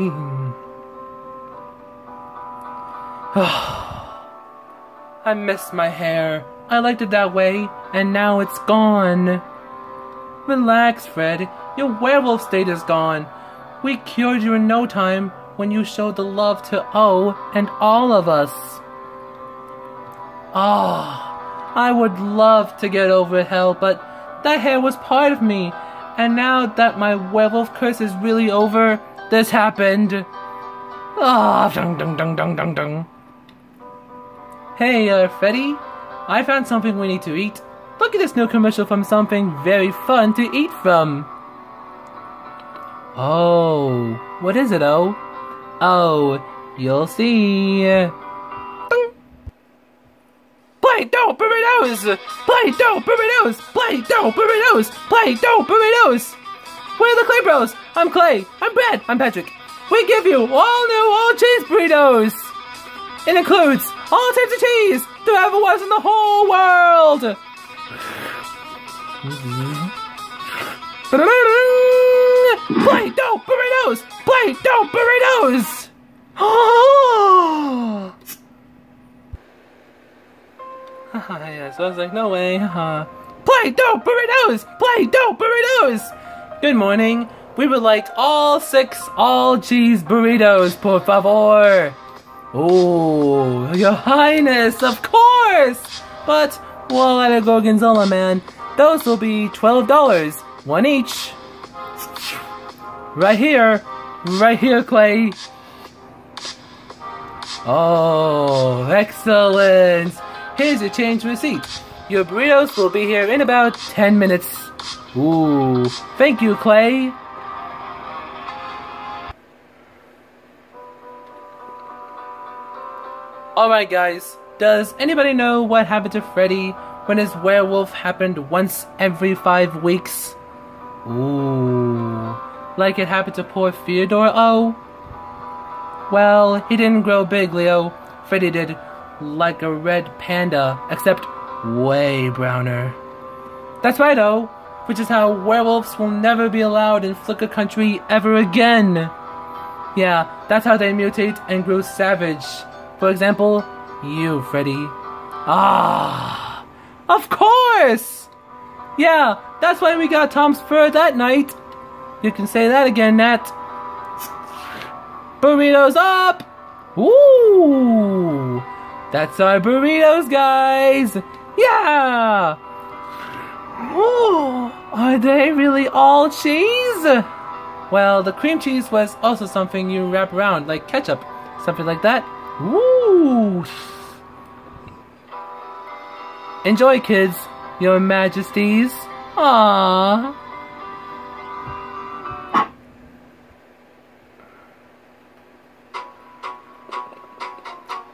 Mm-hmm. I miss my hair. I liked it that way, and now it's gone. Relax, Fred. Your werewolf state is gone. We cured you in no time when you showed the love to O and all of us. Ah, I would love to get over hell, but that hair was part of me, and now that my werewolf curse is really over, this happened. Ah, dung dung dung dung dung dung. Hey, uh, Freddy, I found something we need to eat. Look at this new commercial from something very fun to eat from. Oh, what is it, oh? Oh, you'll see. Play-Doh burritos! Play-Doh burritos! Play-Doh burritos! Play-Doh burritos! We're the Clay Bros! I'm Clay! I'm Brad! I'm Patrick! We give you all new all cheese burritos! It includes all types of cheese there ever was in the whole world! Play-Doh burritos! Play-Doh burritos! Oh! yeah, so I was like, no way, haha. Play-Doh burritos! Play-Doh burritos! Good morning. We would like all six all cheese burritos, por favor. Oh, your highness, of course! But, well, let it go, Gonzala, man. Those will be $12, one each. Right here, right here, Clay. Oh, excellent. Here's your change receipt. Your burritos will be here in about 10 minutes. Ooh, thank you, Clay. Alright guys, does anybody know what happened to Freddy when his werewolf happened once every five weeks? Ooh, like it happened to poor Theodore Oh? Well, he didn't grow big, Leo. Freddy did, like a red panda, except way browner. That's right, Oh, which is how werewolves will never be allowed in Flicker Country ever again. Yeah, that's how they mutate and grow savage. For example, you, Freddy. Ah, of course! Yeah, that's why we got Tom's fur that night. You can say that again, Nat. Burritos up! Ooh! That's our burritos, guys! Yeah! Ooh, are they really all cheese? Well, the cream cheese was also something you wrap around, like ketchup, something like that. Woo! Enjoy, kids, your majesties. Aww.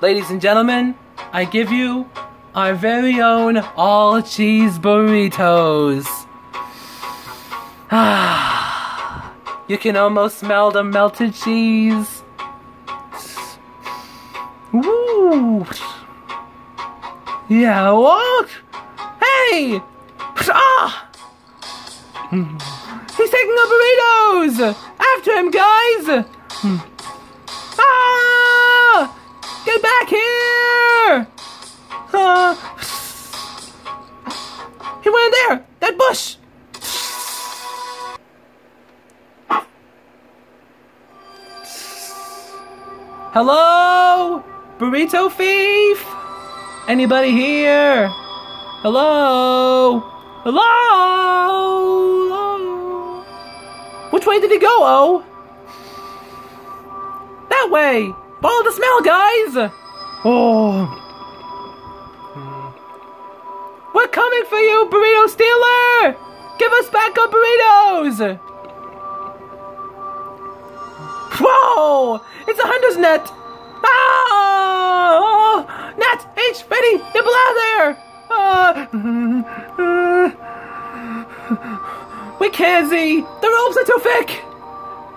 Ladies and gentlemen, I give you our very own all cheese burritos. Ah, you can almost smell the melted cheese. Woo! Yeah, what? Hey! Ah! He's taking our burritos! After him, guys! Ah! Get back here! Ah! He went in there! That bush! Hello? Burrito thief? Anybody here? Hello? Hello? Which way did he go, oh? That way! Follow the smell, guys! Oh. We're coming for you, burrito stealer! Give us back our burritos! Whoa! It's a hunter's net! Ah! Nat, H, Freddy, nibble out there! Ah! we can't see! The ropes are too thick!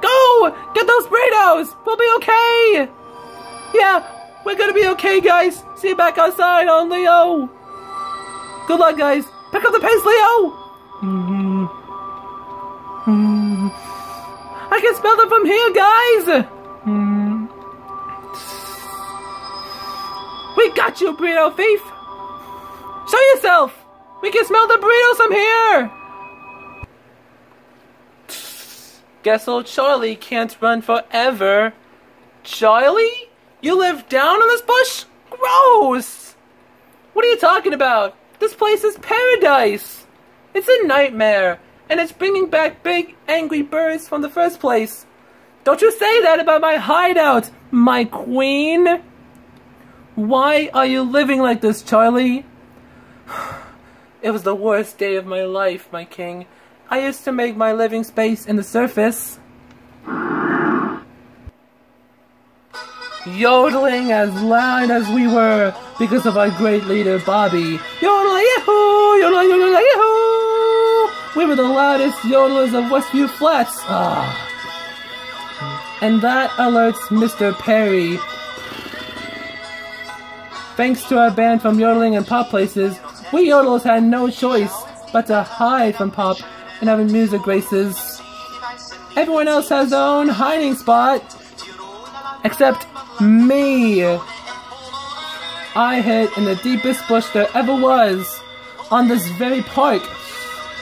Go! Get those burritos! We'll be okay! Yeah, we're gonna be okay, guys! See you back outside on Leo! Good luck, guys! Pick up the pace, Leo! I can smell them from here, guys! Got you, burrito thief! Show yourself! We can smell the burritos from here! Guess old Charlie can't run forever. Charlie? You live down in this bush? Gross! What are you talking about? This place is paradise! It's a nightmare, and it's bringing back big, angry birds from the first place. Don't you say that about my hideout, my queen! Why are you living like this, Charlie? It was the worst day of my life, my king. I used to make my living space in the surface. Yodeling as loud as we were because of our great leader, Bobby. Yodel yahoo! Yodel yodel yahoo! We were the loudest yodelers of Westview Flats. Ah. And that alerts Mr. Perry. Thanks to our ban from yodeling in pop places, we yodelers had no choice but to hide from pop and having music races. Everyone else has their own hiding spot, except me. I hid in the deepest bush there ever was, on this very park,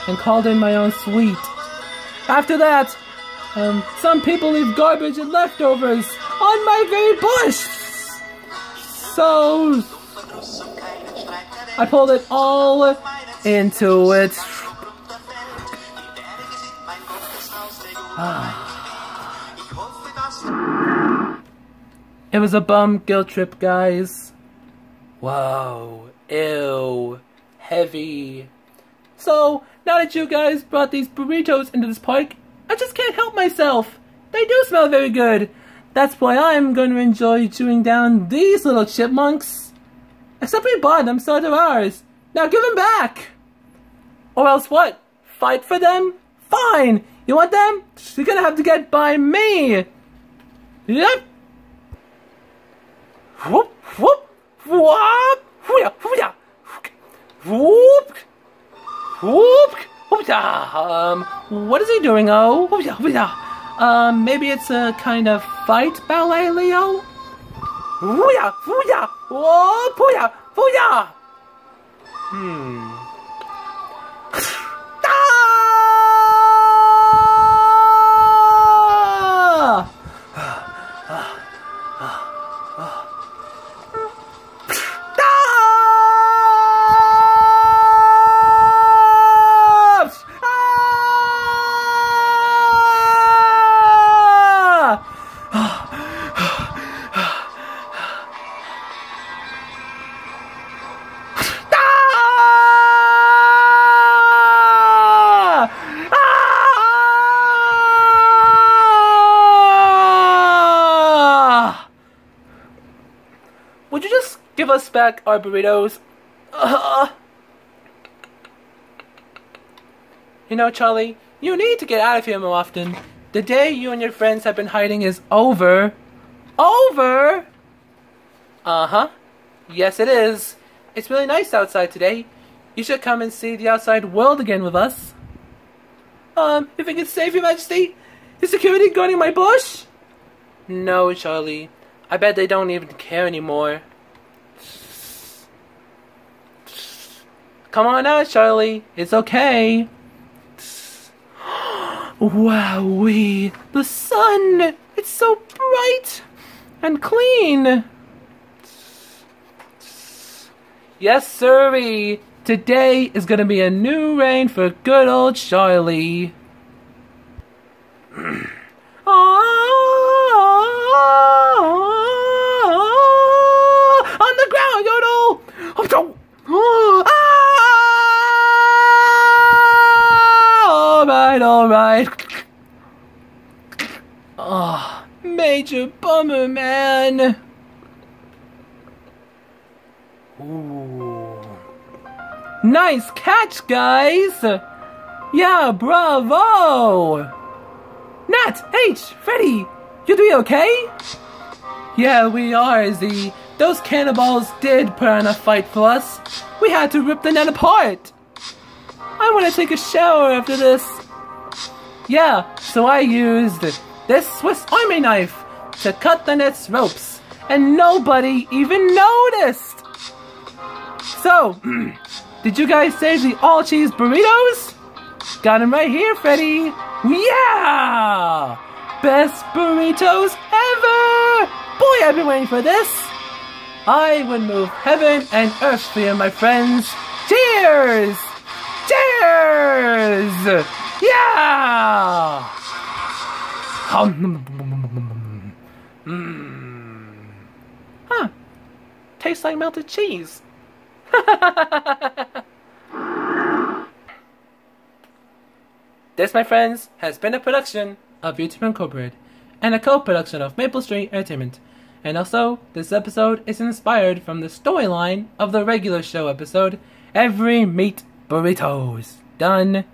and called in my own suite. After that, um, some people leave garbage and leftovers on my very bush. So I pulled it all into it. It was a bum guilt trip, guys. Whoa. Ew. Heavy. So, now that you guys brought these burritos into this park, I just can't help myself. They do smell very good. That's why I'm going to enjoy chewing down these little chipmunks. Except we bought them, so they're ours. Now give them back. Or else what? Fight for them? Fine. You want them? You're gonna have to get by me. Yep. Whoop, whoop, whoop, hooya, hooya. Whoop, whoop, whoop, Um, what is he doing, oh? Hooya, hooya. Um, maybe it's a kind of fight ballet, Leo? Hooya, hooya, whoop, hooya, hooya. Hmm. Back our burritos. Uh, you know, Charlie, you need to get out of here more often. The day you and your friends have been hiding is over. Over? Uh-huh. Yes, it is. It's really nice outside today. You should come and see the outside world again with us. Um, if I could save your majesty, is security guarding my bush? No, Charlie. I bet they don't even care anymore. Come on out, Charlie. It's okay. Wowee! The sun! It's so bright and clean. Yes, sirree. Today is gonna be a new reign for good old Charlie. On the ground, Yodel! Oh, Alright. Oh, major bummer, man. Ooh. Nice catch, guys! Yeah, bravo! Nat, H, Freddy, you doing okay? Yeah, we are, Z. Those cannibals did put on a fight for us. We had to rip the net apart. I want to take a shower after this. Yeah, so I used this Swiss Army knife to cut the net's ropes, and nobody even noticed. So, did you guys save the all-cheese burritos? Got them right here, Freddy. Yeah! Best burritos ever! Boy, I've been waiting for this. I would move heaven and earth for you, my friends. Cheers! Cheers! Yeah! Mm. Huh. Tastes like melted cheese. this, my friends, has been a production of YouTube Incorporated and a co-production of Maple Street Entertainment. And also, this episode is inspired from the storyline of the regular show episode, Every Meat Burritos. Done